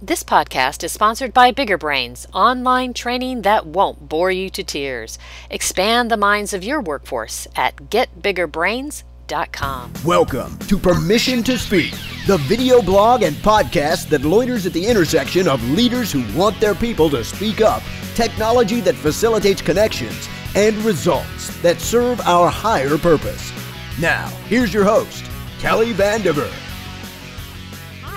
This podcast is sponsored by Bigger Brains, online training that won't bore you to tears. Expand the minds of your workforce at getbiggerbrains.com. Welcome to Permission to Speak, the video blog and podcast that loiters at the intersection of leaders who want their people to speak up, technology that facilitates connections, and results that serve our higher purpose. Now, here's your host, Kelly Vandever.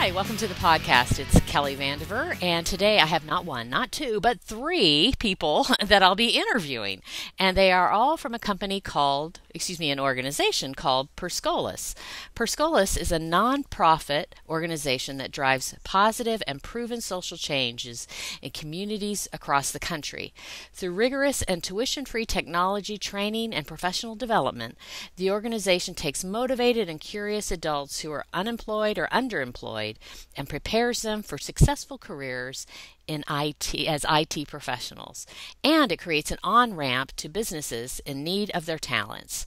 Hi, welcome to the podcast. It's Kelly Vandever, and today I have not one, not two, but three people that I'll be interviewing. And they are all from a company called, excuse me, an organization called Per Scholas. Perscolis is a nonprofit organization that drives positive and proven social changes in communities across the country. Through rigorous and tuition free technology training and professional development, the organization takes motivated and curious adults who are unemployed or underemployed and prepares them for successful careers in IT as IT professionals, and it creates an on-ramp to businesses in need of their talents.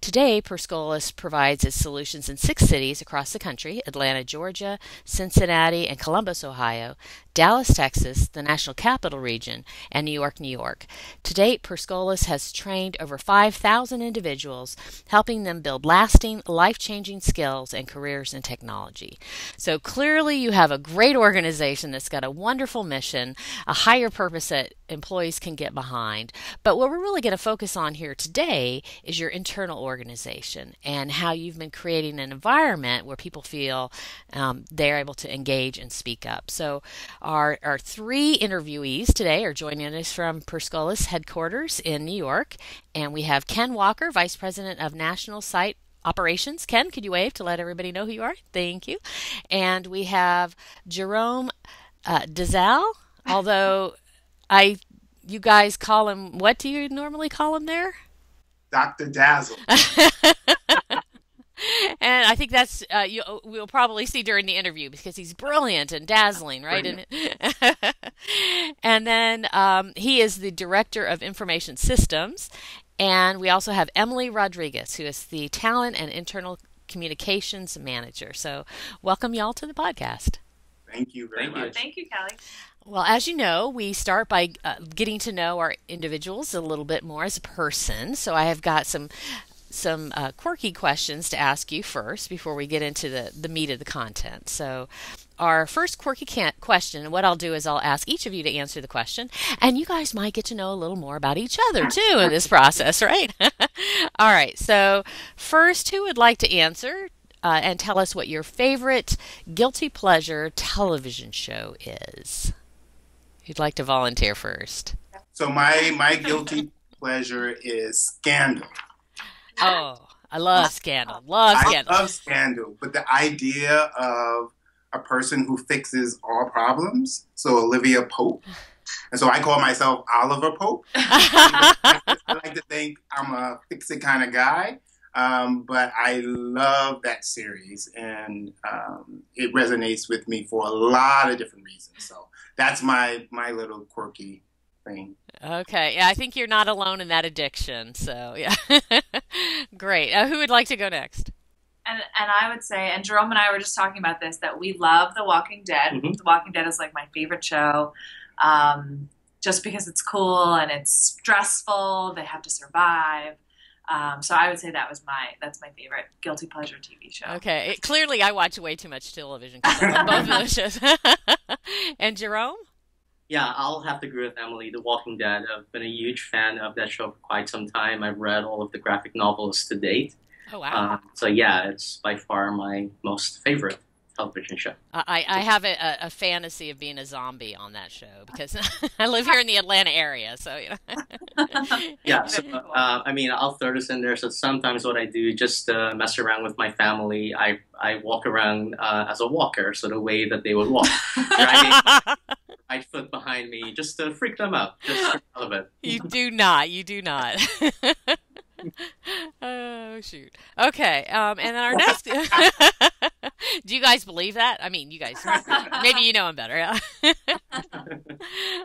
Today, Per Scholas provides its solutions in six cities across the country: Atlanta, Georgia, Cincinnati, and Columbus, Ohio, Dallas, Texas, the National Capital Region, and New York, New York. To date, Per Scholas has trained over 5,000 individuals, helping them build lasting, life-changing skills and careers in technology. So clearly, you have a great organization that's got a wonderful mission, a higher purpose that employees can get behind. But what we're really going to focus on here today is your internal organization and how you've been creating an environment where people feel um, they're able to engage and speak up. So, our, our three interviewees today are joining us from Per Scholas headquarters in New York, and we have Ken Walker, Vice President of National Site operations. Ken, could you wave to let everybody know who you are? Thank you. And we have Jerome uh, although I, you guys call him, what do you normally call him there? Dr. Dazzle. and I think that's uh, you. We'll probably see during the interview because he's brilliant and dazzling, right? And, and then um, he is the director of information systems, and we also have Emalee Rodriguez, who is the talent and internal communications manager. So, welcome y'all to the podcast. Thank you very Thank much. You. Thank you, Kelly. Well, as you know, we start by uh, getting to know our individuals a little bit more as a person. So I have got some some uh, quirky questions to ask you first before we get into the, the meat of the content. So, our first quirky question, what I'll do is I'll ask each of you to answer the question, and you guys might get to know a little more about each other too in this process, right? All right, so first, who would like to answer? Uh, and tell us what your favorite guilty pleasure television show is. Who'd like to volunteer first? So my my guilty pleasure is Scandal. Oh, I love Scandal. Love Scandal. I love Scandal, but the idea of a person who fixes all problems, so Olivia Pope, and so I call myself Oliver Pope. I, like to think I'm a fix it kind of guy, um, but I love that series, and um, it resonates with me for a lot of different reasons. So that's my my little quirky thing. Okay, yeah, I think you're not alone in that addiction. So yeah, great. Uh, who would like to go next? And and I would say, and Jerome and I were just talking about this that we love The Walking Dead. Mm-hmm. The Walking Dead is like my favorite show, um, just because it's cool and it's stressful. They have to survive. Um, so I would say that was my that's my favorite guilty pleasure TV show. Okay, it, clearly I watch way too much television because I love both of those shows. and Jerome. Yeah, I'll have to agree with Emalee. The Walking Dead. I've been a huge fan of that show for quite some time. I've read all of the graphic novels to date. Oh wow! Uh, so yeah, it's by far my most favorite television show. I, I have a, a, fantasy of being a zombie on that show because I live here in the Atlanta area. So you know. yeah, so uh, I mean, I'll throw this in there. So sometimes what I do just uh, mess around with my family. I I walk around uh, as a walker, so the way that they would walk, right, right foot behind me, just to freak them out, just for. You do not. You do not. Oh shoot. Okay. Um, and then our next. Do you guys believe that? I mean, you guys. maybe you know him better.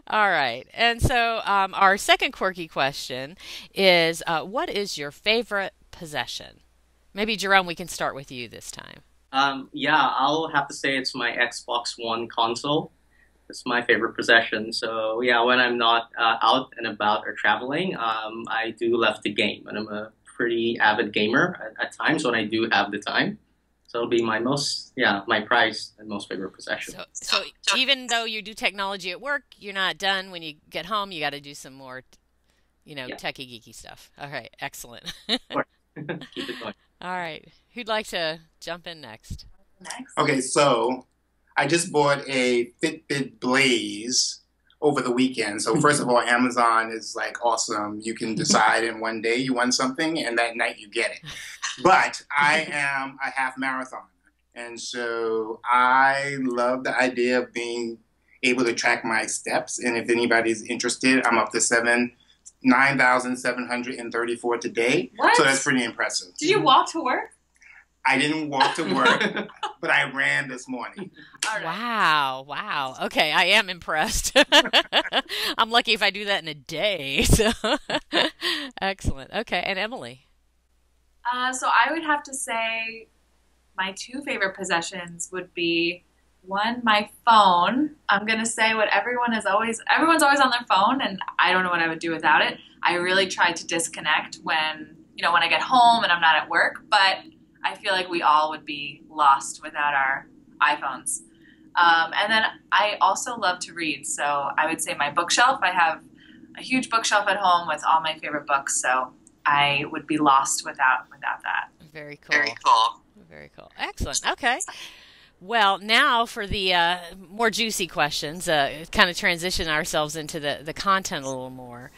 All right. And so, um, our second quirky question is, uh, what is your favorite possession? Maybe Jerome, we can start with you this time. Um, yeah, I'll have to say it's my Xbox One console. It's my favorite possession. So yeah, when I'm not uh, out and about or traveling, um, I do love to game, and I'm a pretty avid gamer at, at, times when I do have the time. So it'll be my most, yeah, my prize and most favorite possession. So, so even though you do technology at work, you're not done. When you get home, you got to do some more, you know, yeah. techie geeky stuff. All right, excellent. Keep it going. All right, who'd like to jump in next? Next. Okay, so I just bought a Fitbit Blaze over the weekend. So first of all, Amazon is like awesome. You can decide in one day you want something, and that night you get it. But I am a half marathon, and so I love the idea of being able to track my steps. And if anybody's interested, I'm up to seven. 9,734 today. What? So that's pretty impressive. Did you walk to work? I didn't walk to work, but I ran this morning. Right. Wow, wow. Okay, I am impressed. I'm lucky if I do that in a day. So excellent. Okay, and Emalee. Uh, so I would have to say my two favorite possessions would be one, my phone. I'm gonna say what everyone is always everyone's always on their phone and I don't know what I would do without it. I really try to disconnect when you know when I get home and I'm not at work, but I feel like we all would be lost without our iPhones. Um, and then I also love to read, so I would say my bookshelf. I have a huge bookshelf at home with all my favorite books, so I would be lost without without that. Very cool. Very cool. Very cool. Excellent. Okay. Well, now for the uh, more juicy questions, uh, kind of transition ourselves into the, the content a little more.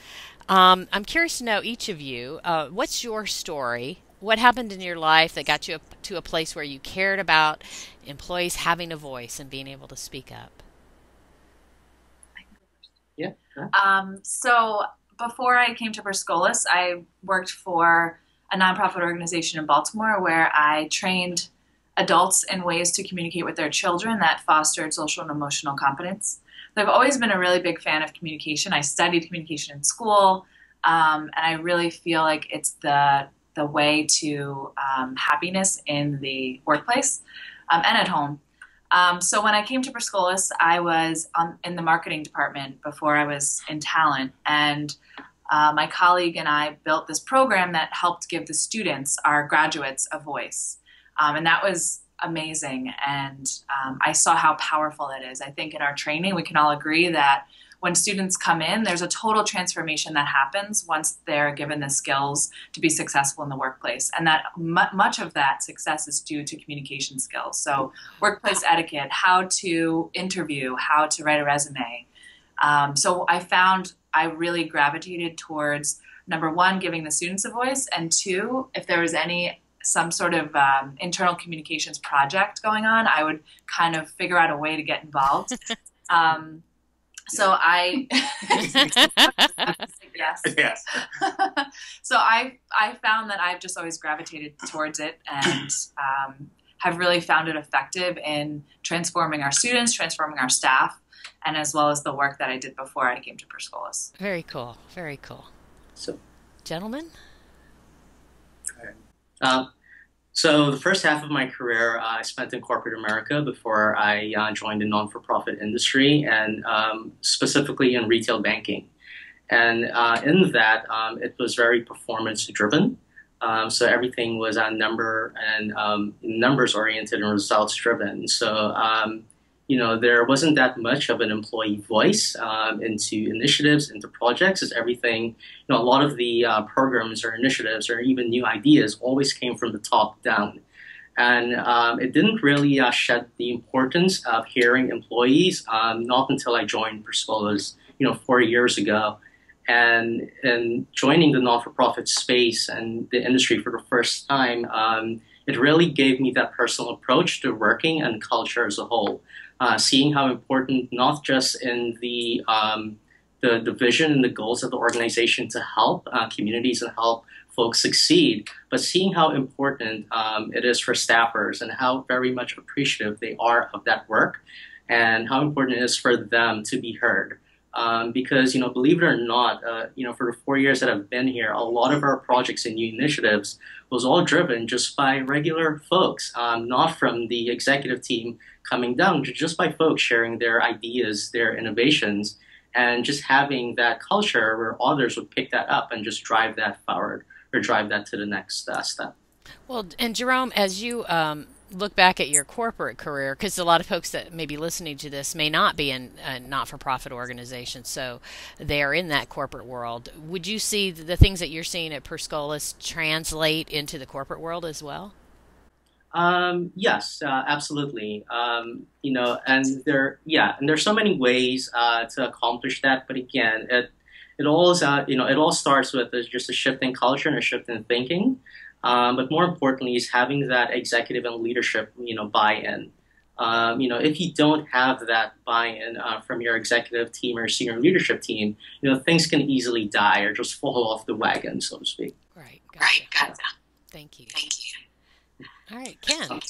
Um, I'm curious to know each of you, uh, what's your story what happened in your life that got you to a place where you cared about employees having a voice and being able to speak up? Yeah. Um, so before I came to Per Scholas, I worked for a nonprofit organization in Baltimore where I trained adults in ways to communicate with their children that fostered social and emotional competence. So I've always been a really big fan of communication. I studied communication in school, um, and I really feel like it's the the way to um, happiness in the workplace um, and at home. Um, so when I came to Per Scholas, I was on, in the marketing department before I was in talent, and uh, my colleague and I built this program that helped give the students, our graduates, a voice, um, and that was amazing. And um, I saw how powerful it is. I think in our training, we can all agree that when students come in, there's a total transformation that happens once they're given the skills to be successful in the workplace. And that much of that success is due to communication skills. So, workplace etiquette, how to interview, how to write a resume. Um, so, I found I really gravitated towards number one, giving the students a voice, and two, if there was any some sort of um, internal communications project going on, I would kind of figure out a way to get involved. Um, so I yes. Yes. so I I found that I've just always gravitated towards it and um, have really found it effective in transforming our students, transforming our staff, and as well as the work that I did before I came to Per Scholas. Very cool. Very cool. So, gentlemen. Um, so the first half of my career uh, I spent in corporate America before I uh, joined the non-for-profit industry and um, specifically in retail banking. And uh, in that, um, it was very performance-driven. Um, so everything was on number and um, numbers oriented and results driven. So um, you know, there wasn't that much of an employee voice um, into initiatives, into projects. As everything, you know, a lot of the uh, programs or initiatives or even new ideas always came from the top down. And um, it didn't really uh, shed the importance of hearing employees, um, not until I joined Per Scholas, you know, four years ago. And, and joining the non-for-profit space and the industry for the first time, um, it really gave me that personal approach to working and culture as a whole uh, seeing how important not just in the, um, the the vision and the goals of the organization to help uh, communities and help folks succeed, but seeing how important um, it is for staffers and how very much appreciative they are of that work, and how important it is for them to be heard. Um, because you know, believe it or not, uh, you know, for the four years that I've been here, a lot of our projects and new initiatives was all driven just by regular folks, um, not from the executive team coming down just by folks sharing their ideas, their innovations, and just having that culture where others would pick that up and just drive that forward or drive that to the next uh, step. Well, and Jerome, as you um, look back at your corporate career, because a lot of folks that may be listening to this may not be in a not for profit organization, so they are in that corporate world. Would you see the things that you're seeing at Per Scholas translate into the corporate world as well? Um, yes, uh, absolutely. Um, you know, and there, yeah, and there's so many ways uh, to accomplish that. But again, it it all is, uh, you know, it all starts with just a shift in culture and a shift in thinking. Um, but more importantly, is having that executive and leadership, you know, buy-in. Um, you know, if you don't have that buy-in uh, from your executive team or senior leadership team, you know, things can easily die or just fall off the wagon, so to speak. Right. Gotcha. Right. Gotcha. Thank you. Thank you. All right, Ken.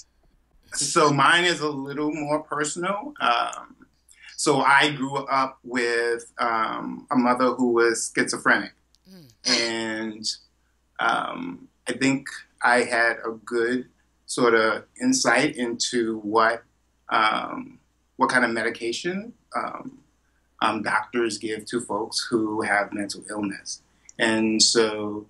So mine is a little more personal. Um, so I grew up with um, a mother who was schizophrenic, mm. and um, I think I had a good sort of insight into what um, what kind of medication um, um, doctors give to folks who have mental illness, and so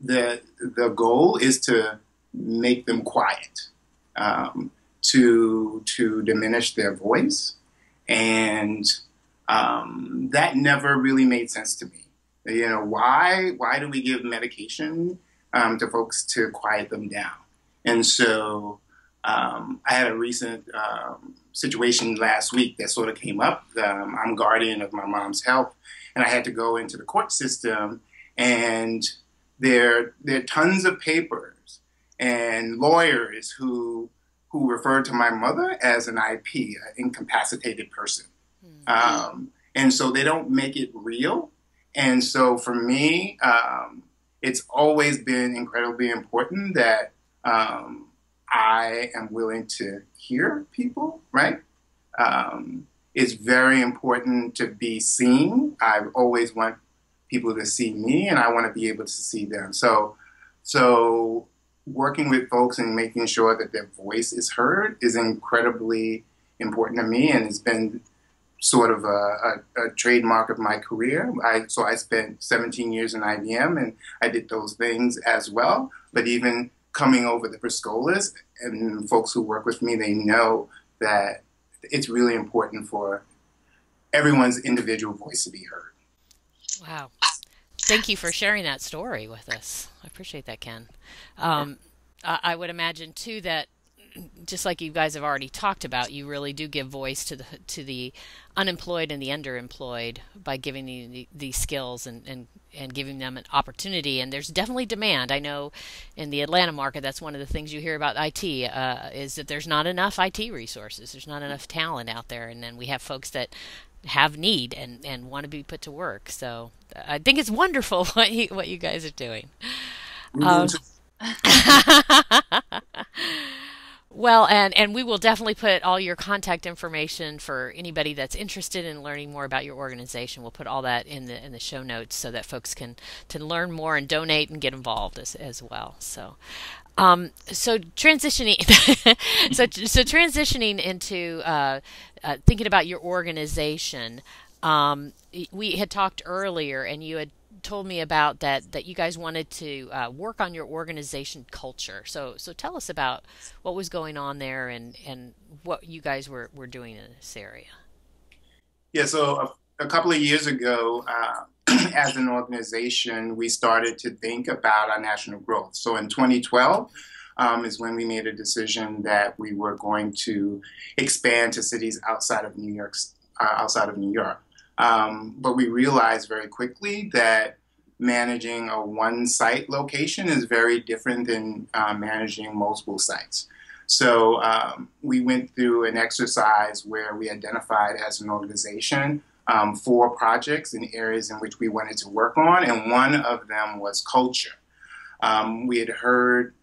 the the goal is to make them quiet, um, to to diminish their voice, and um, that never really made sense to me. You know, why why do we give medication um, to folks to quiet them down? And so um, I had a recent um, situation last week that sort of came up. Um, I'm guardian of my mom's health, and I had to go into the court system, and there there are tons of papers and lawyers who who refer to my mother as an IP, an incapacitated person. Mm-hmm. Um, and so they don't make it real. And so for me, um, it's always been incredibly important that um, I am willing to hear people, right? Um, it's very important to be seen. I always want people to see me, and I want to be able to see them. So, so working with folks and making sure that their voice is heard is incredibly important to me, and it's been sort of a, a, a, trademark of my career. I, so I spent 17 years in IBM, and I did those things as well. But even coming over the Per Scholas and folks who work with me, they know that it's really important for everyone's individual voice to be heard. Wow. Thank you for sharing that story with us. I appreciate that, Ken. Um, I, I would imagine too that just like you guys have already talked about, you really do give voice to the to the unemployed and the underemployed by giving the, these skills and, and and giving them an opportunity. And there's definitely demand. I know in the Atlanta market, that's one of the things you hear about IT uh, is that there's not enough IT resources. There's not enough talent out there, and then we have folks that have need and, and want to be put to work. So I think it's wonderful what you what you guys are doing. Um, well, and and we will definitely put all your contact information for anybody that's interested in learning more about your organization. We'll put all that in the in the show notes so that folks can to learn more and donate and get involved as as well. So, um, so transitioning, so so transitioning into uh, uh, thinking about your organization. Um, we had talked earlier, and you had told me about that that you guys wanted to uh, work on your organization culture. So so tell us about what was going on there and and what you guys were were doing in this area. Yeah, so a, a couple of years ago, uh, as an organization, we started to think about our national growth. So in 2012. Um, is when we made a decision that we were going to expand to cities outside of New York, uh, outside of New York. Um, but we realized very quickly that managing a one site location is very different than uh, managing multiple sites. So um, we went through an exercise where we identified as an organization um, four projects in areas in which we wanted to work on, and one of them was culture. Um, we had heard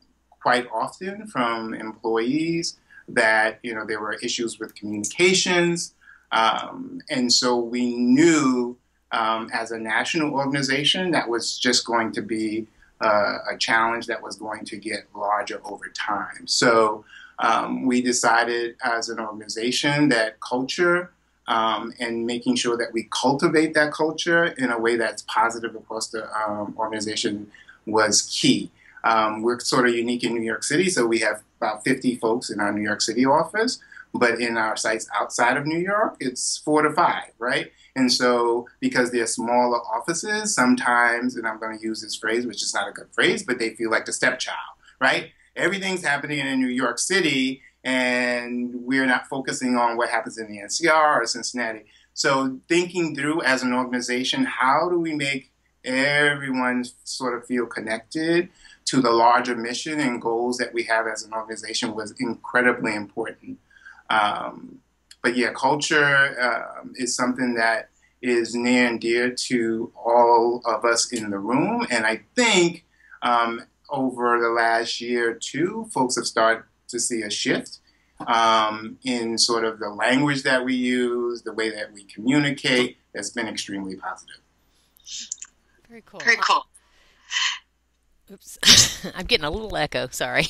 quite often from employees that you know there were issues with communications, um, and so we knew um, as a national organization that was just going to be uh, a challenge that was going to get larger over time. So um, we decided as an organization that culture um, and making sure that we cultivate that culture in a way that's positive across the um, organization was key. Um, we're sort of unique in New York City, so we have about 50 folks in our New York City office, but in our sites outside of New York, it's four to five, right? And so, because they're smaller offices, sometimes, and I'm going to use this phrase, which is not a good phrase, but they feel like the stepchild, right? Everything's happening in New York City, and we're not focusing on what happens in the NCR or Cincinnati. So, thinking through as an organization, how do we make everyone sort of feel connected to the larger mission and goals that we have as an organization was incredibly important. Um, but yeah, culture um, is something that is near and dear to all of us in the room. And I think um, over the last year or two, folks have started to see a shift um, in sort of the language that we use, the way that we communicate. That's been extremely positive. Very cool. Very cool. Oops, I'm getting a little echo. Sorry.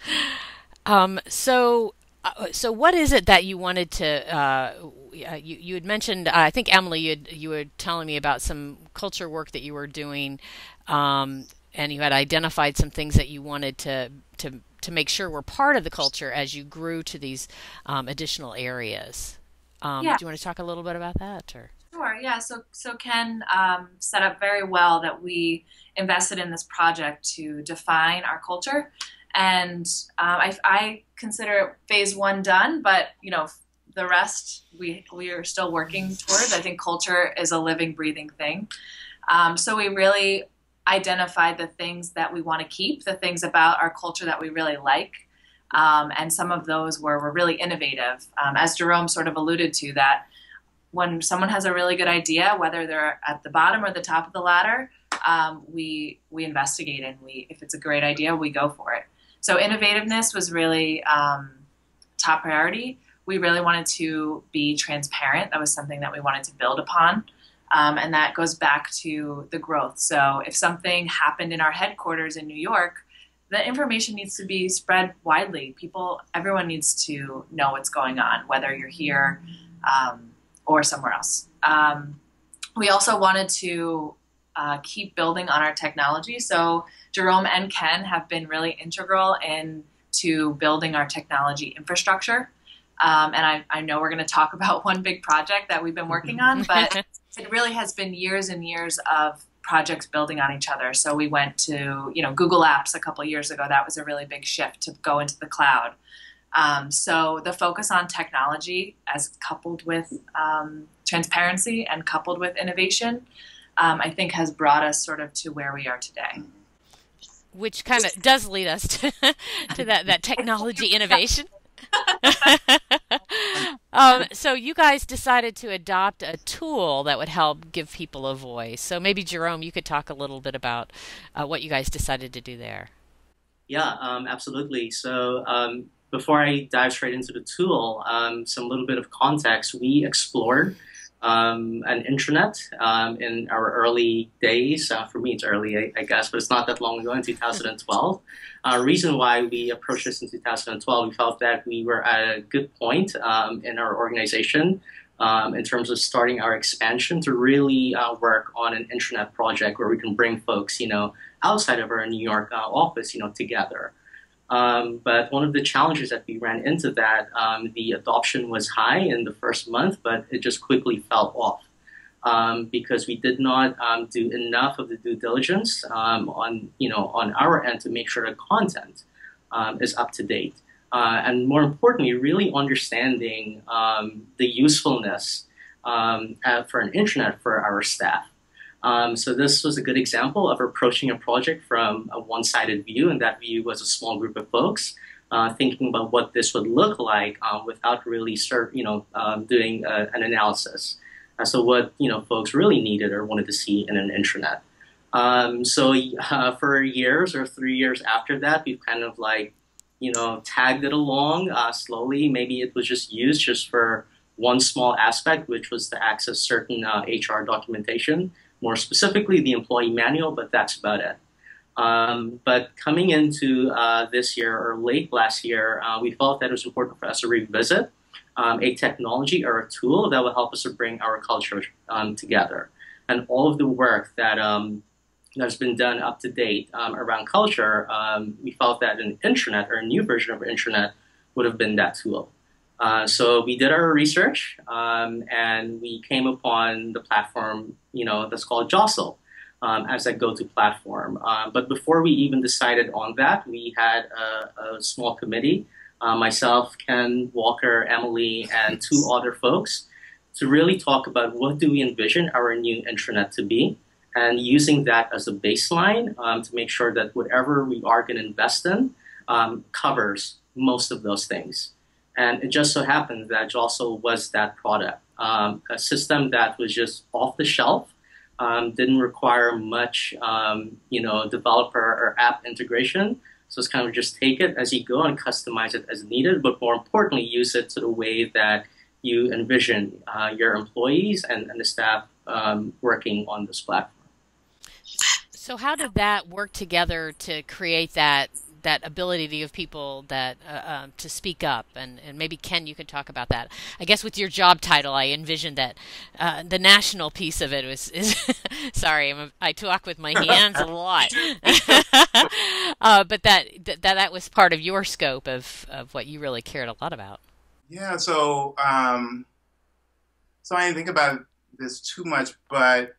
um, so, uh, so what is it that you wanted to? Uh, you you had mentioned. Uh, I think Emalee, you had, you were telling me about some culture work that you were doing, um, and you had identified some things that you wanted to to to make sure were part of the culture as you grew to these um, additional areas. Um, Yeah. Do you want to talk a little bit about that, or? Sure. Yeah. So so Ken um, set up very well that we invested in this project to define our culture, and um, I, I consider phase one done. But you know, the rest we we are still working towards. I think culture is a living, breathing thing. Um, so we really identified the things that we want to keep, the things about our culture that we really like. Um, and some of those were, were really innovative. Um, as Jerome sort of alluded to, that when someone has a really good idea, whether they're at the bottom or the top of the ladder, um, we we investigate and we if it's a great idea, we go for it. So innovativeness was really um, top priority. We really wanted to be transparent. That was something that we wanted to build upon. Um, and that goes back to the growth. So if something happened in our headquarters in New York, the information needs to be spread widely. People, everyone needs to know what's going on, whether you're here um, or somewhere else. Um, we also wanted to uh, keep building on our technology. So Jerome and Ken have been really integral into building our technology infrastructure. Um, and I, I know we're going to talk about one big project that we've been working on, but it really has been years and years of projects building on each other. So we went to you know Google Apps a couple years ago. That was a really big shift to go into the cloud. Um, so the focus on technology, as coupled with um, transparency and coupled with innovation, um, I think has brought us sort of to where we are today. which kind of does lead us to, to that, that technology innovation. um, so you guys decided to adopt a tool that would help give people a voice. So maybe Jerome, you could talk a little bit about uh, what you guys decided to do there. Yeah, um, absolutely. So um, before I dive straight into the tool, um, some little bit of context. We explored um, an intranet um, in our early days. Uh, for me, it's early, I, I, guess, but it's not that long ago in 2012. Uh, reason why we approached this in 2012, we felt that we were at a good point um, in our organization um, in terms of starting our expansion to really uh, work on an intranet project where we can bring folks, you know, outside of our New York uh, office, you know, together. Um, but one of the challenges that we ran into that um, the adoption was high in the first month, but it just quickly fell off um, because we did not um, do enough of the due diligence um, on you know on our end to make sure the content um, is up to date, uh, and more importantly, really understanding the usefulness uh, for an intranet for our staff. Um, so this was a good example of approaching a project from a one-sided view, and that view was a small group of folks uh, thinking about what this would look like um, without really start, you know, um, doing uh, an analysis as to what you know folks really needed or wanted to see in an intranet. Um, so uh, for years or three years after that, we've kind of like, you know, tagged it along uh, slowly. Maybe it was just used just for one small aspect, which was to access certain HR uh, documentation more specifically the employee manual, but that's about it. Um, but coming into uh, this year or late last year, uh, we felt that it was important for us to revisit um, a technology or a tool that will help us to bring our culture um, together. And all of the work that um, that's been done up to date um, around culture, um, we felt that an intranet or a new version of intranet would have been that tool. Uh, so we did our research um, and we came upon the platform, you know, that's called Jostle um, as a go-to platform. Uh, but before we even decided on that, we had a, a small committee, uh, myself, Ken, Walker, Emalee, and two other folks, to really talk about what do we envision our new intranet to be, and using that as a baseline um, to make sure that whatever we are going to invest in um, covers most of those things. And it just so happens that Jostle was that product, um, a system that was just off the shelf, um, didn't require much, um, you know, developer or app integration. So it's kind of just take it as you go and customize it as needed, but more importantly, use it to the way that you envision uh, your employees and, and the staff um, working on this platform. So how did that work together to create that that ability to give people that uh, uh, to speak up. And, and maybe Ken you could talk about that. I guess with your job title I envisioned that uh, the national piece of it was is sorry I'm a, i talk with my hands a lot. Uh, but that, that that was part of your scope of, of what you really cared a lot about. Yeah so um, so I didn't think about this too much but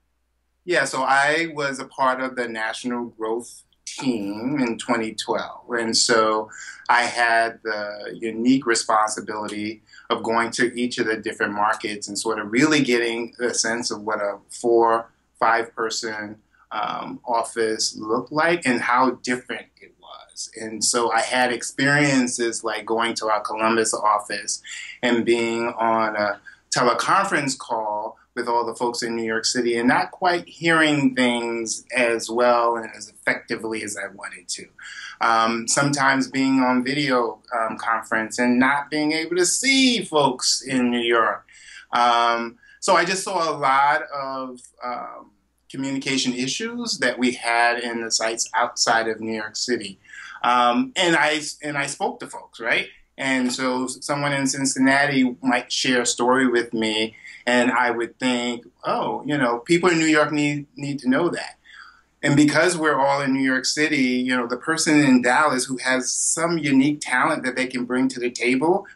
yeah, so I was a part of the national growth team in 2012. And so I had the unique responsibility of going to each of the different markets and sort of really getting a sense of what a four, five person um, office looked like and how different it was. And so I had experiences like going to our Columbus office and being on a teleconference call with all the folks in New York City and not quite hearing things as well and as effectively as I wanted to. Um, sometimes being on video um, conference and not being able to see folks in New York. Um, so I just saw a lot of um, communication issues that we had in the sites outside of New York City. Um, and I and I spoke to folks, right? And so someone in Cincinnati might share a story with me and I would think, oh, you know, people in New York need need to know that. And because we're all in New York City, you know, the person in Dallas who has some unique talent that they can bring to the table,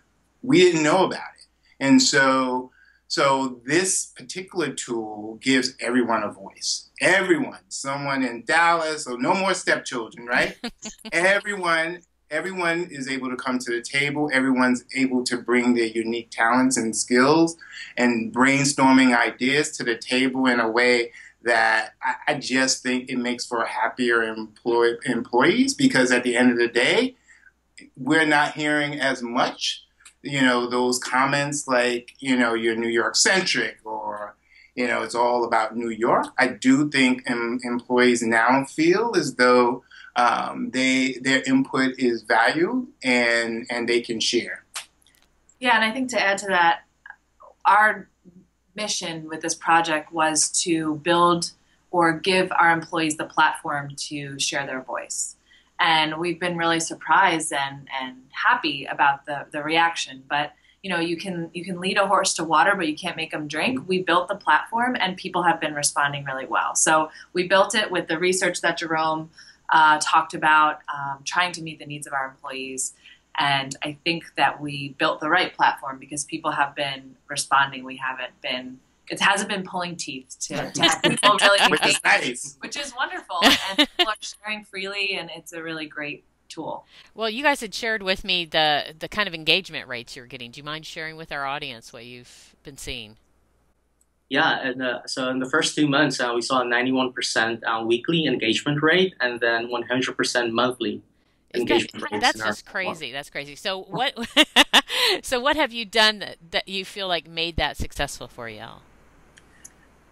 we didn't know about it. And so so this particular tool gives everyone a voice. Everyone, someone in Dallas, so no more stepchildren, right? everyone everyone is able to come to the table. Everyone's able to bring their unique talents and skills and brainstorming ideas to the table in a way that I, just think it makes for happier employ, employees because at the end of the day, we're not hearing as much, you know, those comments like, you know, you're New York centric or, you know, it's all about New York. I do think em- employees now feel as though um, they their input is valued and and they can share. Yeah, and I think to add to that, our mission with this project was to build or give our employees the platform to share their voice. And we've been really surprised and, and happy about the, the reaction. But you know, you can you can lead a horse to water, but you can't make them drink. We built the platform, and people have been responding really well. So we built it with the research that Jerome uh, talked about um, trying to meet the needs of our employees. And I think that we built the right platform because people have been responding. We haven't been, it hasn't been pulling teeth to, to have people really which is nice. Which is wonderful. And people are sharing freely, and it's a really great tool. Well, you guys had shared with me the the kind of engagement rates you're getting. Do you mind sharing with our audience what you've been seeing? Yeah, and uh, so in the first two months, uh, we saw a 91% uh, weekly engagement rate and then 100% monthly engagement rate. That's just crazy. That's crazy. So what? so what have you done that, that you feel like made that successful for you?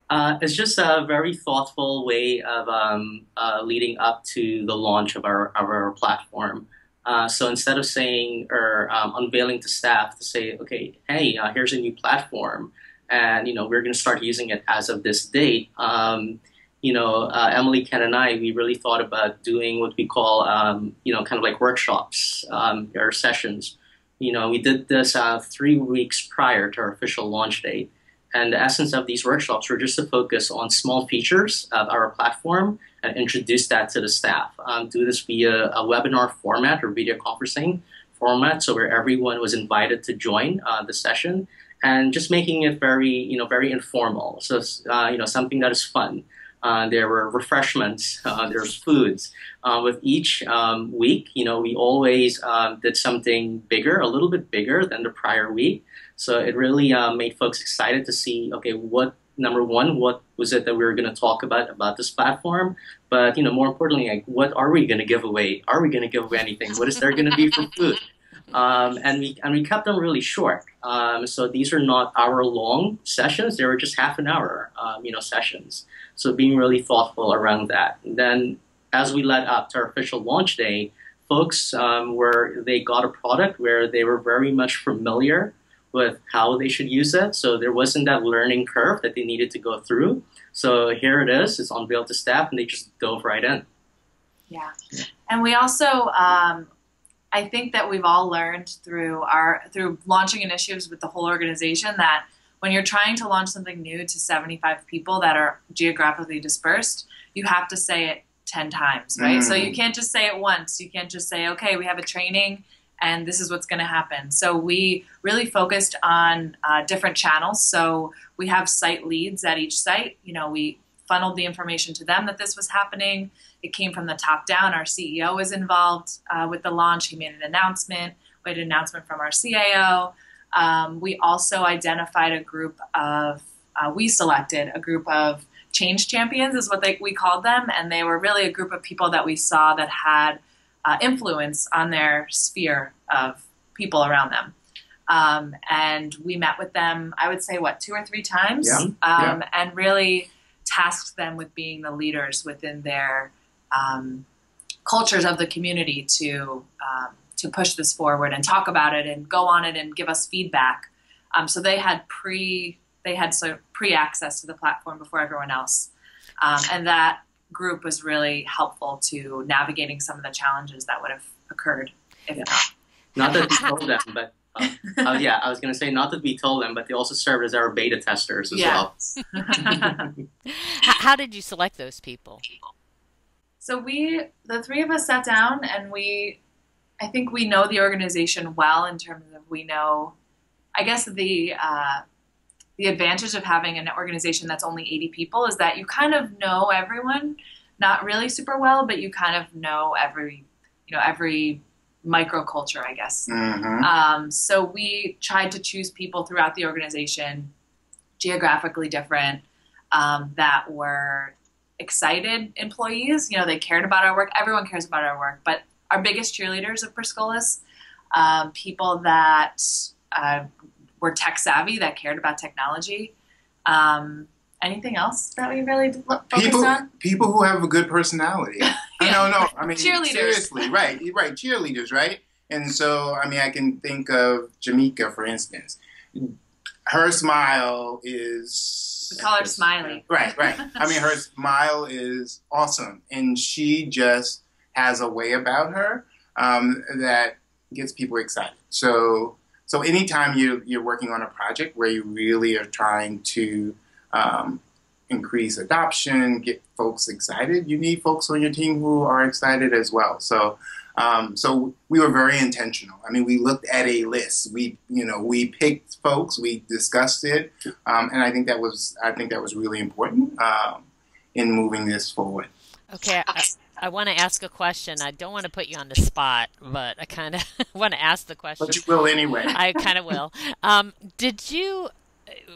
Uh, it's just a very thoughtful way of um, uh, leading up to the launch of our, of our platform. Uh, so instead of saying or um, unveiling to staff to say, okay, hey, here's a new platform, and you know we're going to start using it as of this date. Um, you know, uh, Emalee, Ken, and I, we really thought about doing what we call, um, you know, kind of like workshops um, or sessions. You know, we did this uh, three weeks prior to our official launch date. And the essence of these workshops were just to focus on small features of our platform and introduce that to the staff. Um, do this via a webinar format or video conferencing format, so where everyone was invited to join uh, the session, and just making it very, you know, very informal. So, uh, you know, something that is fun. Uh, there were refreshments. Uh, there's foods. Uh, with each um, week, you know, we always um, did something bigger, a little bit bigger than the prior week. So it really uh, made folks excited to see, okay, what number one, what was it that we were going to talk about about this platform? But you know, more importantly, like, what are we going to give away? Are we going to give away anything? What is there going to be for food? Um, and we and we kept them really short. Um, so these are not hour long sessions; they were just half an hour, um, you know, sessions. So being really thoughtful around that. And then as we led up to our official launch day, folks um, were they got a product where they were very much familiar with how they should use it. So there wasn't that learning curve that they needed to go through. So here it is. It's unveiled to staff, and they just dove right in. Yeah, and we also, um, I think that we've all learned through our through launching initiatives with the whole organization that when you're trying to launch something new to 75 people that are geographically dispersed, you have to say it 10 times, right? Mm. So you can't just say it once. You can't just say, okay, we have a training and this is what's going to happen. So we really focused on uh, different channels. So we have site leads at each site. You know, we funneled the information to them that this was happening. It came from the top down. Our CEO was involved uh, with the launch. He made an announcement. We had an announcement from our CAO. Um, we also identified a group of, uh, we selected a group of change champions, is what they, we called them. And they were really a group of people that we saw that had uh, influence on their sphere of people around them. Um, and we met with them, I would say, what, two or three times? Yeah. Um, yeah. And really tasked them with being the leaders within their um, cultures of the community to, um, to push this forward and talk about it and go on it and give us feedback. Um, so they had pre they had sort of pre access to the platform before everyone else, um, and that group was really helpful to navigating some of the challenges that would have occurred if not. Not that we told them, but uh, uh, yeah, I was going to say not that we told them, but they also served as our beta testers as yeah. well. How did you select those people? So we, the three of us, sat down and we, I think we know the organization well in terms of we know, I guess the uh, the advantage of having an organization that's only 80 people is that you kind of know everyone, not really super well, but you kind of know every, you know, every microculture, I guess. Mm-hmm. Um, so we tried to choose people throughout the organization, geographically different, um, that were excited employees. You know, they cared about our work. Everyone cares about our work, but our biggest cheerleaders of Per Scholas, um, people that uh, were tech savvy, that cared about technology. Um, anything else that we really focused people, on? People who have a good personality. yeah. I don't know. I mean, cheerleaders. Seriously, right, right, cheerleaders, right. And so, I mean, I can think of Jamaica, for instance. Her smile is. We call her Smiley. Right, right. I mean, her smile is awesome, and she just has a way about her um, that gets people excited. So so anytime you, you're working on a project where you really are trying to um, increase adoption, get folks excited, you need folks on your team who are excited as well. So um, so we were very intentional. I mean, we looked at a list. We, you know, we picked folks. We discussed it, um, and I think that was, I think that was really important um, in moving this forward. Okay, I, I want to ask a question. I don't want to put you on the spot, but I kind of want to ask the question. But you will anyway. I kind of will. Um, did you?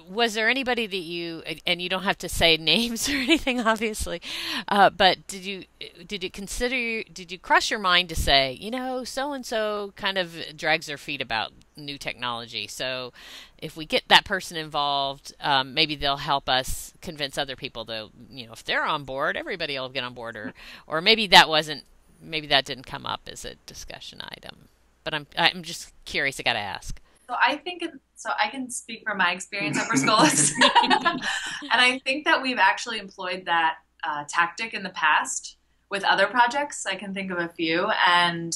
Was there anybody that you and you don't have to say names or anything, obviously, uh, but did you did you consider did you cross your mind to say you know so and so kind of drags their feet about new technology, so if we get that person involved, um, maybe they'll help us convince other people. To you know, if they're on board, everybody will get on board. Or, or maybe that wasn't, maybe that didn't come up as a discussion item. But I'm, I'm just curious. I got to ask. So I think, so I can speak from my experience at Per Scholas, and I think that we've actually employed that uh, tactic in the past with other projects. I can think of a few, and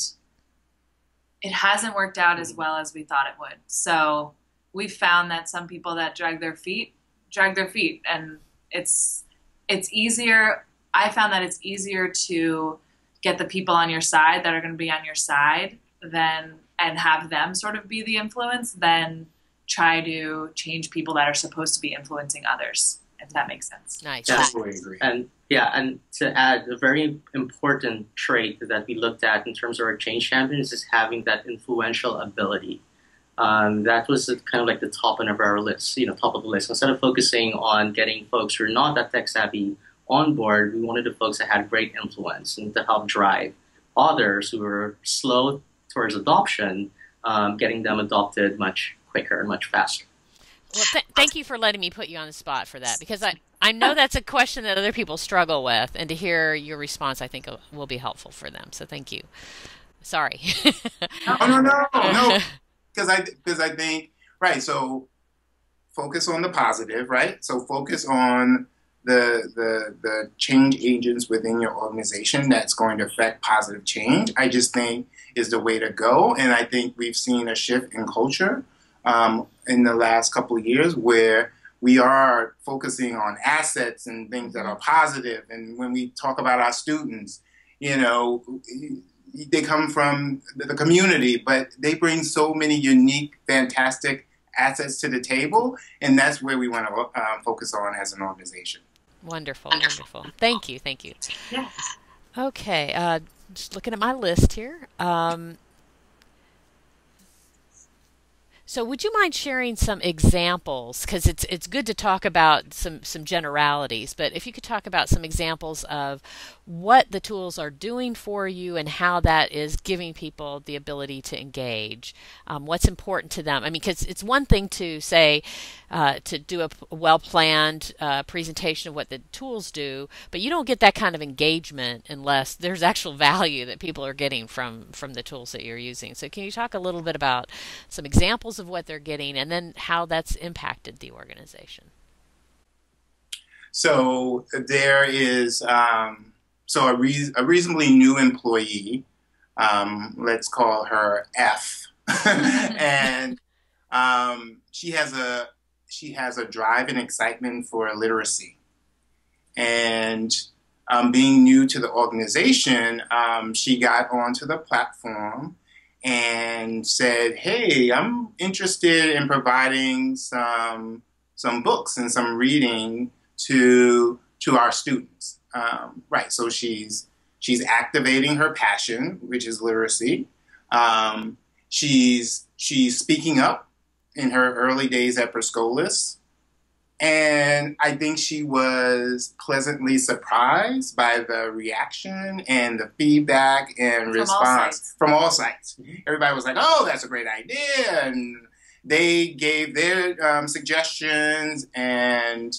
it hasn't worked out as well as we thought it would. So we found that some people that drag their feet drag their feet, and it's it's easier. I found that it's easier to get the people on your side that are going to be on your side than and have them sort of be the influence than try to change people that are supposed to be influencing others if that makes sense Nice. Yeah. Totally agree. And yeah, and to add, a very important trait that we looked at in terms of our change champions is having that influential ability. Um, that was kind of like the top end of our list, you know, top of the list. Instead of focusing on getting folks who are not that tech savvy on board, we wanted the folks that had great influence and to help drive others who were slow towards adoption, um, getting them adopted much quicker and much faster. Well, th- thank you for letting me put you on the spot for that because I, I know that's a question that other people struggle with, and to hear your response, I think uh, will be helpful for them. So thank you. Sorry. Oh no no no because I because I think right. So focus on the positive, right? So focus on the the the change agents within your organization that's going to affect positive change. I just think is the way to go, and I think we've seen a shift in culture um, in the last couple of years where we are focusing on assets and things that are positive. And when we talk about our students, you know, they come from the community, but they bring so many unique, fantastic assets to the table, and that's where we want to uh, focus on as an organization. wonderful, wonderful. Thank you, thank you. yes Okay, uh, just looking at my list here. Um, so, would you mind sharing some examples? Because it's it's good to talk about some some generalities, but if you could talk about some examples of what the tools are doing for you and how that is giving people the ability to engage, um, what's important to them. I mean, because it's one thing to say uh, to do a, well planned uh, presentation of what the tools do, but you don't get that kind of engagement unless there's actual value that people are getting from from the tools that you're using. So, can you talk a little bit about some examples of what they're getting and then how that's impacted the organization? So there is um, so a, rea- a reasonably new employee. Um, let's call her F, and um, she has a she has a drive and excitement for literacy, and um, being new to the organization, um, she got onto the platform and said, "Hey, I'm interested in providing some some books and some reading to to our students." Um, right. So she's she's activating her passion, which is literacy. Um, she's she's speaking up in her early days at Per Scholas. And I think she was pleasantly surprised by the reaction and the feedback and From response sides. from all sides. Everybody was like, "Oh, that's a great idea," and they gave their um, suggestions, and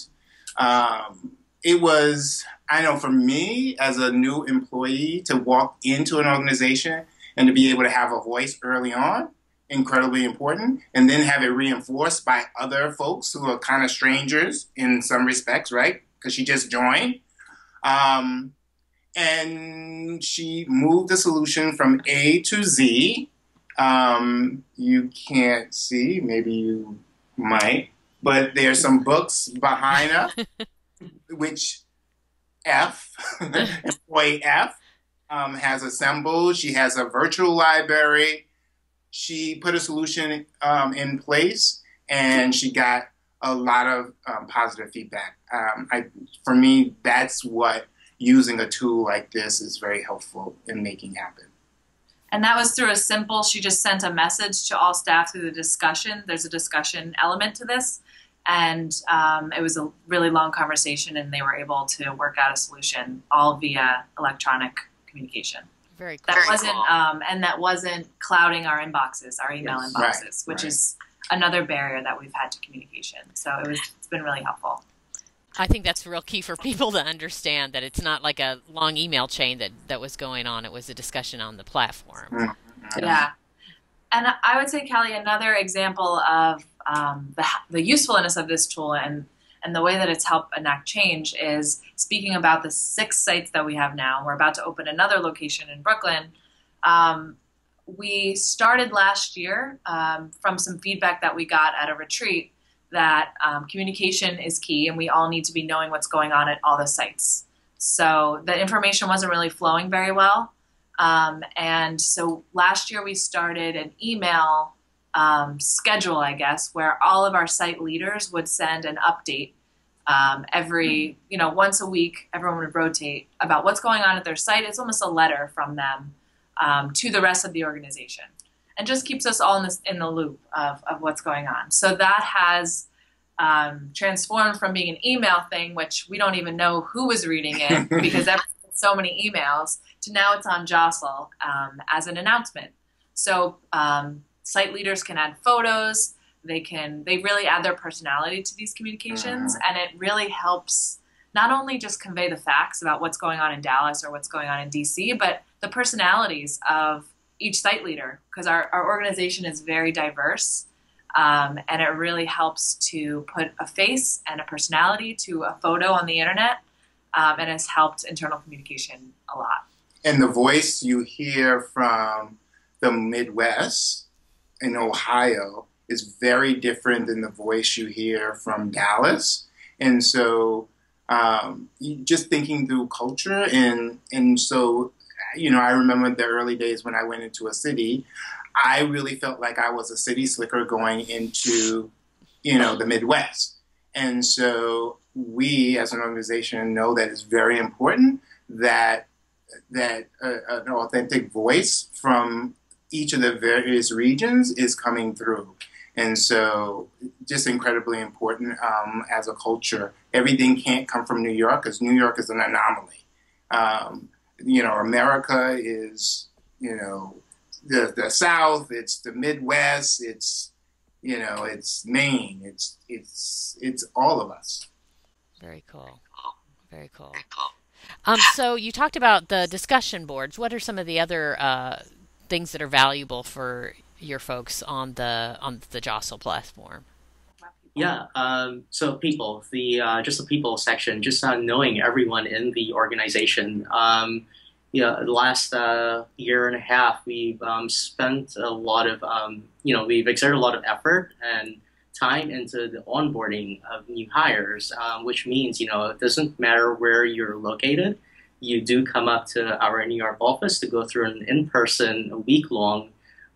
um, it was. I know for me as a new employee to walk into an organization and to be able to have a voice early on incredibly important and then have it reinforced by other folks who are kind of strangers in some respects right? Because she just joined. Um, and she moved the solution from a to z. Um, you can't see maybe you might but there's some books behind her which f employee f um, has assembled. She has a virtual library she put a solution um, in place and she got a lot of um, positive feedback. Um, I, for me, that's what using a tool like this is very helpful in making happen. And that was through a simple, she just sent a message to all staff through the discussion. There's a discussion element to this. And um, it was a really long conversation, and they were able to work out a solution all via electronic communication. Very cool. That wasn't, um, and that wasn't clouding our inboxes, our email Yes. inboxes, Right, which right. is another barrier that we've had to communication. So it was, it's been really helpful. I think that's real key for people to understand that it's not like a long email chain that, that was going on. It was a discussion on the platform. Yeah. And I would say, Kelly, another example of um, the, the usefulness of this tool and, And the way that it's helped enact change is speaking about the six sites that we have now. We're about to open another location in Brooklyn. Um, we started last year um, from some feedback that we got at a retreat that um, communication is key and we all need to be knowing what's going on at all the sites. So the information wasn't really flowing very well. Um, and so last year we started an email um, schedule, I guess, where all of our site leaders would send an update um, every, you know, once a week. Everyone would rotate about what's going on at their site. It's almost a letter from them um, to the rest of the organization, and just keeps us all in this in the loop of, of what's going on. So that has um, transformed from being an email thing, which we don't even know who was reading it because so many emails, to now it's on Jostle um, as an announcement. So um, site leaders can add photos. They can they really add their personality to these communications, uh-huh. and it really helps not only just convey the facts about what's going on in Dallas or what's going on in DC, but the personalities of each site leader because our, our organization is very diverse um, and it really helps to put a face and a personality to a photo on the internet um, and has helped internal communication a lot. And the voice you hear from the Midwest in Ohio is very different than the voice you hear from Dallas. And so um, just thinking through culture and and so you know I remember the early days when I went into a city, I really felt like I was a city slicker going into you know the Midwest, and so we as an organization know that it's very important that that uh, an authentic voice from each of the various regions is coming through. And so, just incredibly important um, as a culture. Everything can't come from New York because New York is an anomaly. Um, you know, America is, you know, the, the South, it's the Midwest, it's, you know, it's Maine, it's, it's, it's all of us. Very cool. Very cool. Um, so you talked about the discussion boards. What are some of the other uh, things that are valuable for your folks on the on the Jostle platform? Yeah, um, so people, the uh, just the people section, just uh, knowing everyone in the organization. Um, yeah, the last uh, year and a half, we've um, spent a lot of, um, you know, we've exerted a lot of effort and time into the onboarding of new hires, um, which means, you know, it doesn't matter where you're located you do come up to our New York office to go through an in-person, a week-long,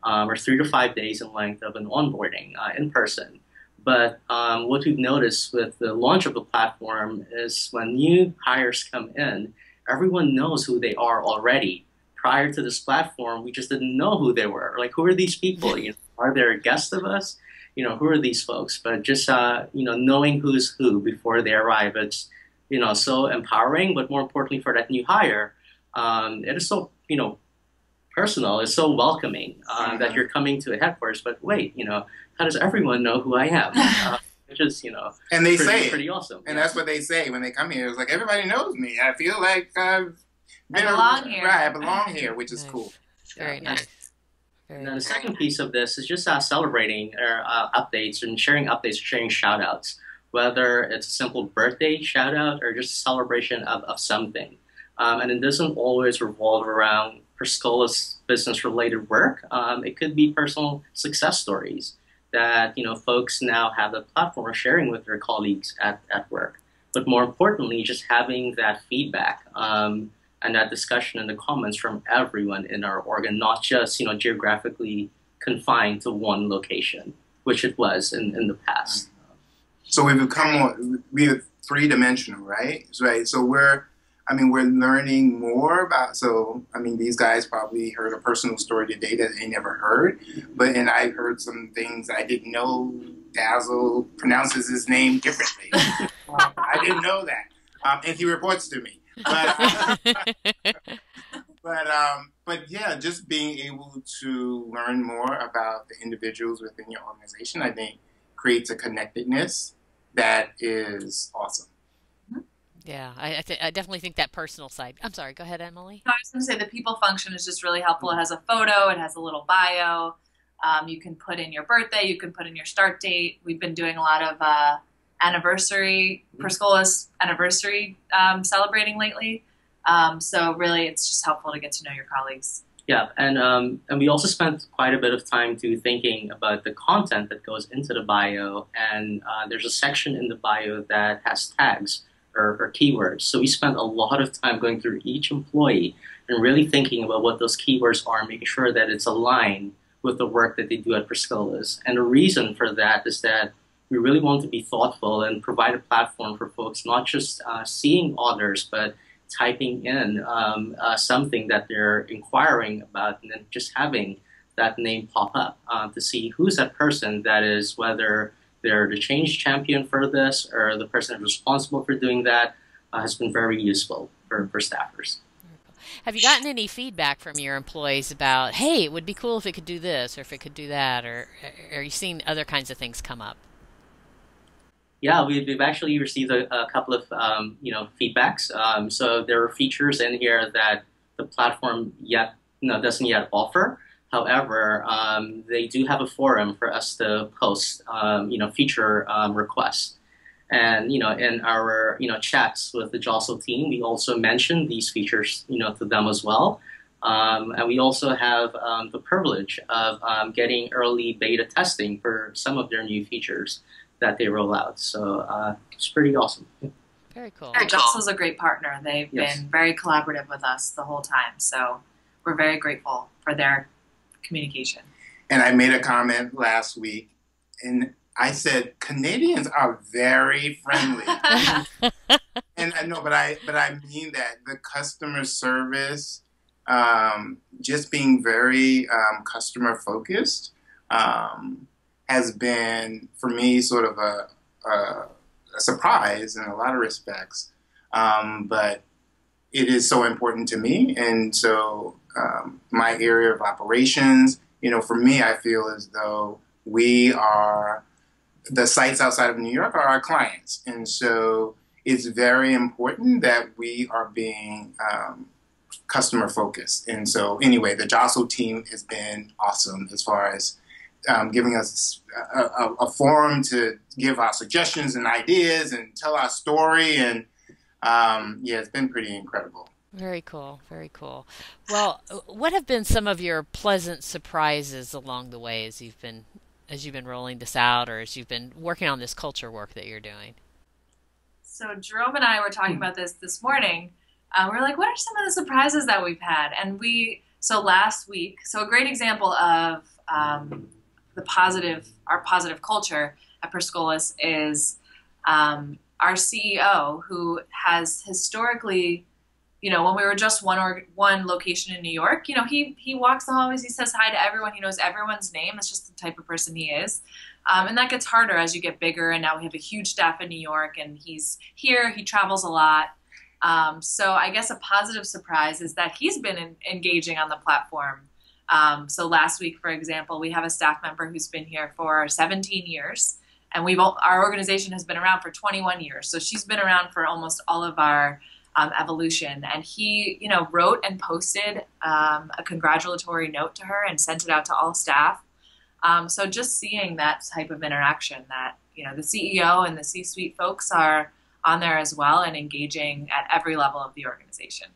um, or three to five days in length of an onboarding uh, in person. But um, what we've noticed with the launch of the platform is when new hires come in, everyone knows who they are already. Prior to this platform, we just didn't know who they were. Like, who are these people? You know, are they a guest of us? You know, who are these folks? But just uh, you know, knowing who's who before they arrive, it's you know so empowering. But more importantly, for that new hire, um, it is so you know personal. is so welcoming uh, that you're coming to a headquarters. But wait, you know, how does everyone know who I am? Uh, which is you know, and they pretty, say pretty awesome. And yeah. that's what they say when they come here. It's like everybody knows me. I feel like I've been I belong here. Right, I belong here, which is nice. cool. Very nice. Very and then the second piece of this is just uh, celebrating uh, uh, updates and sharing updates, sharing shout outs, whether it's a simple birthday shout out or just a celebration of, of something. Um, and it doesn't always revolve around Per Scholas business related work. Um, it could be personal success stories that you know folks now have the platform of sharing with their colleagues at, at work. But more importantly, just having that feedback um, and that discussion in the comments from everyone in our organ, not just you know geographically confined to one location, which it was in, in the past. So we've become more, we're three dimensional, right? Right. So we're, I mean, we're learning more about. So I mean, these guys probably heard a personal story today that they never heard, but and I heard some things I didn't know. Dazzell pronounces his name differently. um, I didn't know that, um, and he reports to me. But, but um, but yeah, just being able to learn more about the individuals within your organization, I think, creates a connectedness that is awesome. Yeah, I, I, th- I definitely think that personal side. I'm sorry. Go ahead, Emalee. I was going to say the people function is just really helpful. It has a photo, it has a little bio. Um, you can put in your birthday, you can put in your start date. We've been doing a lot of uh, anniversary, Per Scholas anniversary um, celebrating lately. Um, so really, it's just helpful to get to know your colleagues. Yeah, and um, and we also spent quite a bit of time to thinking about the content that goes into the bio, and uh, there's a section in the bio that has tags or, or, keywords. So we spent a lot of time going through each employee and really thinking about what those keywords are, making sure that it's aligned with the work that they do at Per Scholas. And the reason for that is that we really want to be thoughtful and provide a platform for folks not just uh, seeing others, but typing in um, uh, something that they're inquiring about and then just having that name pop up uh, to see who's that person that is, whether they're the change champion for this or the person responsible for doing that, uh, has been very useful for, for staffers. Have you gotten any feedback from your employees about, hey, it would be cool if it could do this or if it could do that, or are you seeing other kinds of things come up? Yeah, we've, we've actually received a, a couple of um, you know feedbacks. Um, so there are features in here that the platform yet you know, doesn't yet offer. However, um, they do have a forum for us to post um, you know feature um, requests. And you know, in our you know chats with the Jostle team, we also mentioned these features you know to them as well. Um, and we also have um, the privilege of um, getting early beta testing for some of their new features that they roll out. So uh, it's pretty awesome. Very cool. Very Jostle's a great partner. They've yes. been very collaborative with us the whole time. So we're very grateful for their communication. And I made a comment last week, and I said Canadians are very friendly. and I know, but I but I mean that the customer service, um, just being very um, customer focused. Um, has been for me sort of a, a, a surprise in a lot of respects. Um, but it is so important to me, and so um, my area of operations, you know, for me, I feel as though we are the sites outside of New York are our clients, and so it's very important that we are being um, customer focused. And so, anyway, the Jostle team has been awesome as far as um, giving us a, a, a, forum to give our suggestions and ideas and tell our story. And um, yeah, it's been pretty incredible. Very cool. Very cool. Well, what have been some of your pleasant surprises along the way as you've been as you've been rolling this out, or as you've been working on this culture work that you're doing? So Jerome and I were talking about this this morning. Uh, we are like, what are some of the surprises that we've had? And we so last week. So a great example of um, the positive, our positive culture at Per Scholas is um, our CEO, who has historically, you know, when we were just one or one location in New York, you know, he he walks the hallways, he says hi to everyone, he knows everyone's name. That's just the type of person he is, um, and that gets harder as you get bigger. And now we have a huge staff in New York, and he's here. He travels a lot. Um, so I guess a positive surprise is that he's been in, engaging on the platform um, so last week, for example, we have a staff member who's been here for 17 years, and we've our organization has been around for 21 years. So she's been around for almost all of our um, evolution. And he, you know, wrote and posted um, a congratulatory note to her and sent it out to all staff. Um, so just seeing that type of interaction, that you know, the CEO and the C-suite folks are on there as well and engaging at every level of the organization.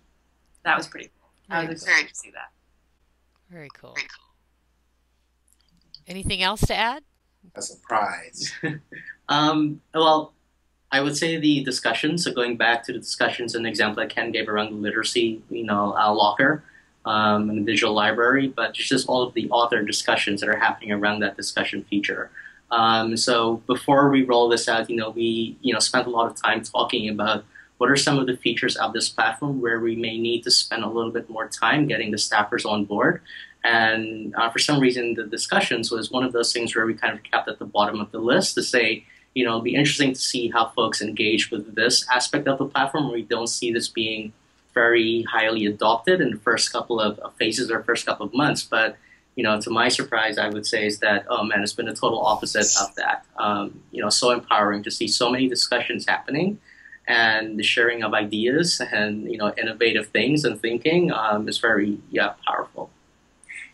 That was pretty cool. I was excited to see that. Very cool. Very cool. Anything else to add? A surprise. um, well, I would say the discussions. So going back to the discussions and example that Ken gave around the literacy, you know, uh, locker um, and the digital library, but just all of the author discussions that are happening around that discussion feature. Um, so before we roll this out, you know, we you know spent a lot of time talking about what are some of the features of this platform where we may need to spend a little bit more time getting the staffers on board. And uh, for some reason, the discussions was one of those things where we kind of kept at the bottom of the list to say, you know, it'll be interesting to see how folks engage with this aspect of the platform. We don't see this being very highly adopted in the first couple of, phases or first couple of months. But, you know, to my surprise, I would say is that, oh man, it's been a total opposite of that. Um, you know, so empowering to see so many discussions happening and the sharing of ideas and you know innovative things and thinking um, is very yeah powerful.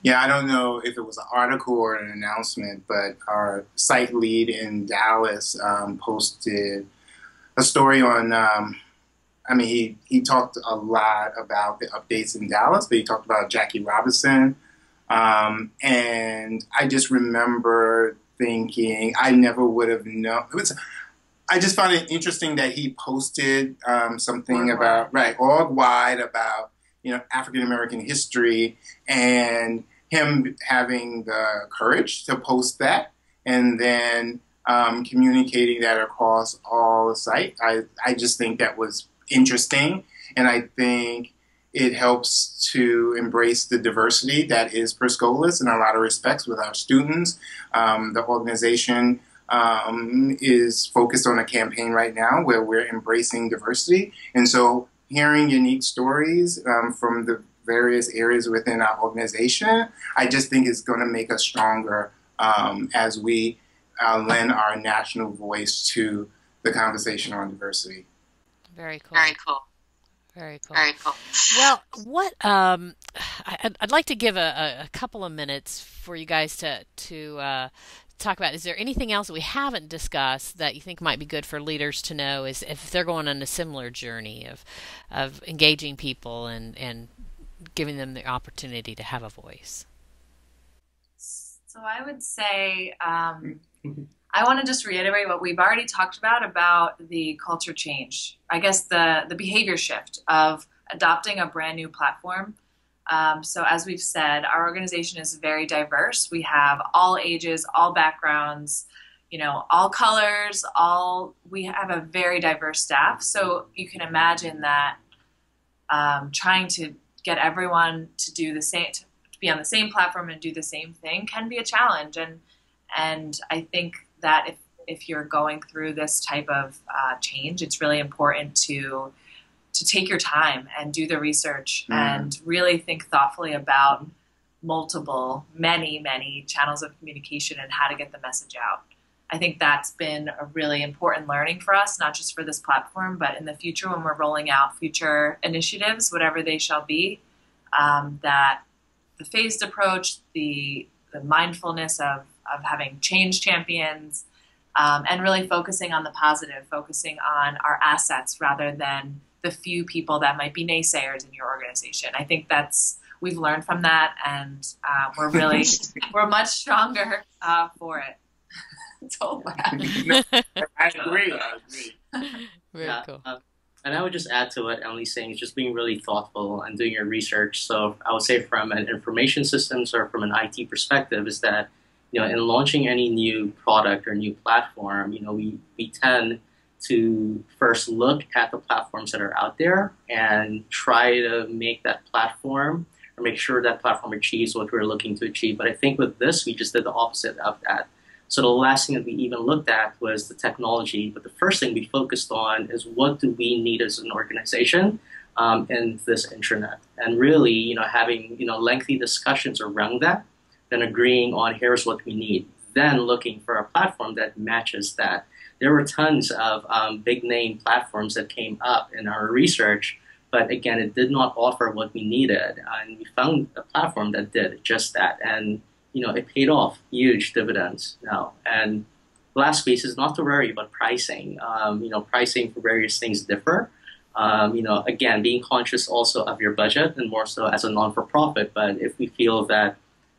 Yeah, I don't know if it was an article or an announcement, but our site lead in Dallas um, posted a story on. Um, I mean, he, he talked a lot about the updates in Dallas, but he talked about Jackie Robinson. Um, and I just remember thinking I never would have known. It was, I just found it interesting that he posted um, something org about right org wide about you know African American history and him having the courage to post that and then um, communicating that across all the site. I I just think that was interesting, and I think it helps to embrace the diversity that is Per Scholas in a lot of respects with our students. Um, the organization um, is focused on a campaign right now where we're embracing diversity. And so hearing unique stories um, from the various areas within our organization, I just think is going to make us stronger um, as we uh, lend our national voice to the conversation on diversity. Very cool. Very cool. Very cool. Very cool. Well, what um, I, would like to give a, a, couple of minutes for you guys to to uh, talk about. Is there anything else that we haven't discussed that you think might be good for leaders to know? Is if they're going on a similar journey of of engaging people and and giving them the opportunity to have a voice. So I would say. Um, I want to just reiterate what we've already talked about about the culture change. I guess the the behavior shift of adopting a brand new platform. Um, so as we've said, our organization is very diverse. We have all ages, all backgrounds, you know, all colors, all. We have a very diverse staff. So you can imagine that um, trying to get everyone to do the same, to be on the same platform and do the same thing can be a challenge. And and I think that if if you're going through this type of uh, change, it's really important to to take your time and do the research mm. and really think thoughtfully about multiple, many, many channels of communication and how to get the message out. I think that's been a really important learning for us, not just for this platform, but in the future when we're rolling out future initiatives, whatever they shall be, um, that the phased approach, the, the mindfulness of of having change champions um, and really focusing on the positive, focusing on our assets rather than the few people that might be naysayers in your organization. I think that's we've learned from that, and uh, we're really we're much stronger uh, for it. so I agree. I agree. Very yeah, cool. Uh, and I would just add to what Emalee's saying, is just being really thoughtful and doing your research. So I would say from an information systems or from an IT perspective is that you know, in launching any new product or new platform, you know, we, we tend to first look at the platforms that are out there and try to make that platform or make sure that platform achieves what we're looking to achieve. But I think with this, we just did the opposite of that. So the last thing that we even looked at was the technology. But the first thing we focused on is what do we need as an organization um, in this intranet, and really, you know, having you know lengthy discussions around that then agreeing on here's what we need, then looking for a platform that matches that. There were tons of um, big name platforms that came up in our research, but again, it did not offer what we needed. And we found a platform that did just that. And, you know, it paid off huge dividends now. And last piece is not to worry about pricing. Um, you know, pricing for various things differ. Um, you know, again, being conscious also of your budget and more so as a non-for-profit. But if we feel that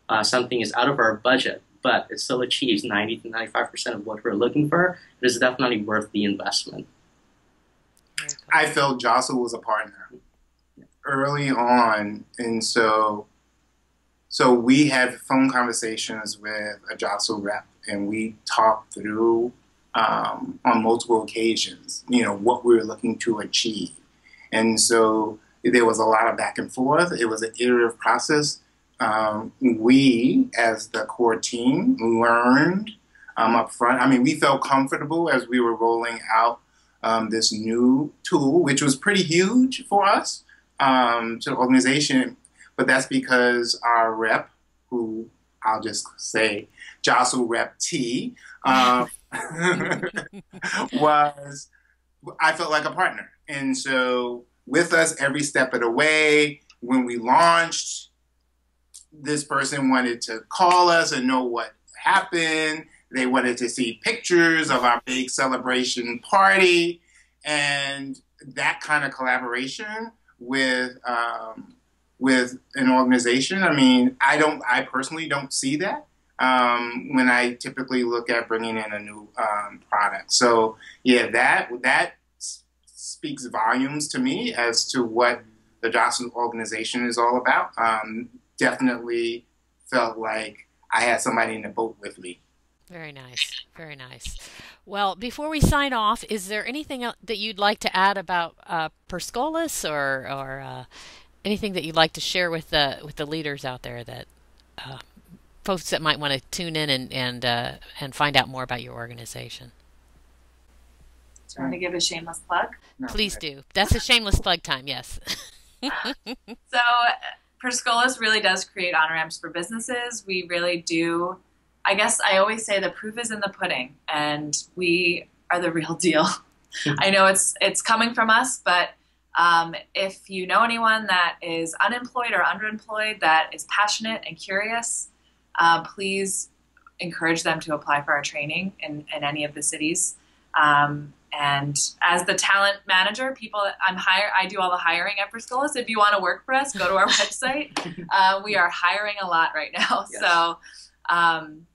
uh, something is out of our budget, but it still achieves 90 to 95% of what we're looking for, it is definitely worth the investment. I felt Jostle was a partner early on, and so so we had phone conversations with a Jostle rep, and we talked through um, on multiple occasions, you know, what we were looking to achieve, and so there was a lot of back and forth. It was an iterative process, um, we, as the core team, learned um, up front. I mean, we felt comfortable as we were rolling out um, this new tool, which was pretty huge for us um, to the organization. But that's because our rep, who I'll just say Jostle Rep T, um, was, I felt like a partner. And so with us every step of the way, when we launched, this person wanted to call us and know what happened. They wanted to see pictures of our big celebration party. And that kind of collaboration with um, with an organization. I mean, I don't. I personally don't see that um, when I typically look at bringing in a new um, product. So yeah, that that speaks volumes to me as to what the Johnson organization is all about. Um, definitely felt like I had somebody in the boat with me. Very nice. Very nice. Well, before we sign off, is there anything that you'd like to add about uh, Per Scholas or, or uh, anything that you'd like to share with the with the leaders out there that uh, folks that might want to tune in and and uh, and find out more about your organization? Do you want to give a shameless plug? No, Please do. That's a shameless plug time. Yes. so, Per Scholas really does create on ramps for businesses. We really do. I guess I always say the proof is in the pudding, and we are the real deal. I know it's it's coming from us, but um, if you know anyone that is unemployed or underemployed that is passionate and curious, uh, please encourage them to apply for our training in, in any of the cities. Um, and as the talent manager, people I'm hire I do all the hiring at Per Scholas. If you want to work for us, go to our website. Uh, we are hiring a lot right now. Yes. So um,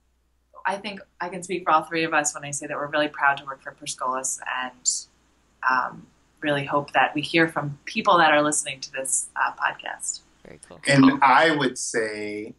I think I can speak for all three of us when I say that we're really proud to work for Per Scholas and um, really hope that we hear from people that are listening to this uh, podcast. Very cool. And I would say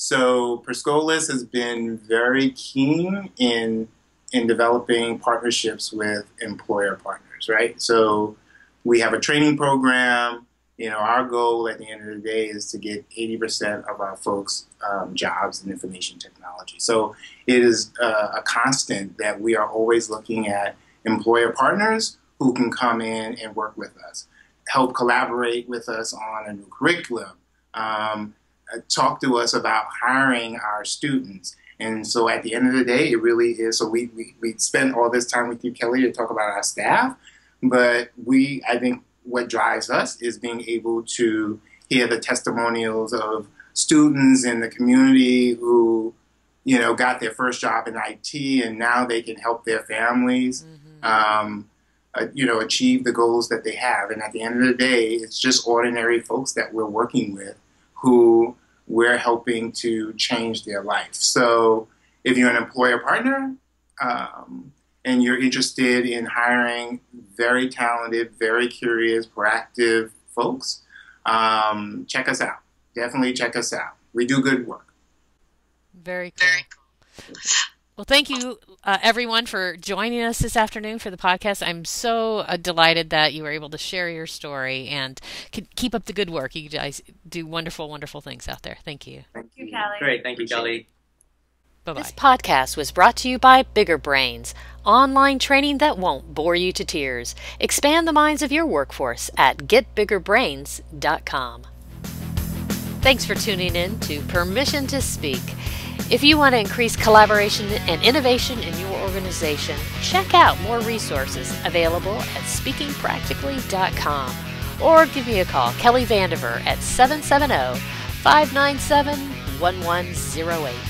so Per Scholas has been very keen in in developing partnerships with employer partners, right? So we have a training program. You know, our goal at the end of the day is to get 80% of our folks um, jobs in information technology. So it is uh, a constant that we are always looking at employer partners who can come in and work with us, help collaborate with us on a new curriculum, um, uh, talk to us about hiring our students. And so at the end of the day, it really is. So we, we, we spend all this time with you, Kelly, to talk about our staff. But we, I think what drives us is being able to hear the testimonials of students in the community who, you know, got their first job in IT and now they can help their families. Mm-hmm. Um, uh, you know, achieve the goals that they have. And at the end of the day, it's just ordinary folks that we're working with who we're helping to change their life. So if you're an employer partner um, and you're interested in hiring very talented, very curious, proactive folks, um, check us out. Definitely check us out. We do good work. Very cool. Well, thank you, uh, everyone, for joining us this afternoon for the podcast. I'm so uh, delighted that you were able to share your story and keep up the good work. You guys do wonderful, wonderful things out there. Thank you. Thank you, Kelly. Great. Thank you, Kelly. Bye-bye. This podcast was brought to you by Bigger Brains, online training that won't bore you to tears. Expand the minds of your workforce at getbiggerbrains.com. Thanks for tuning in to Permission to Speak. If you want to increase collaboration and innovation in your organization, check out more resources available at speakingpractically.com or give me a call, Kelly Vandever, at 770 597 1108.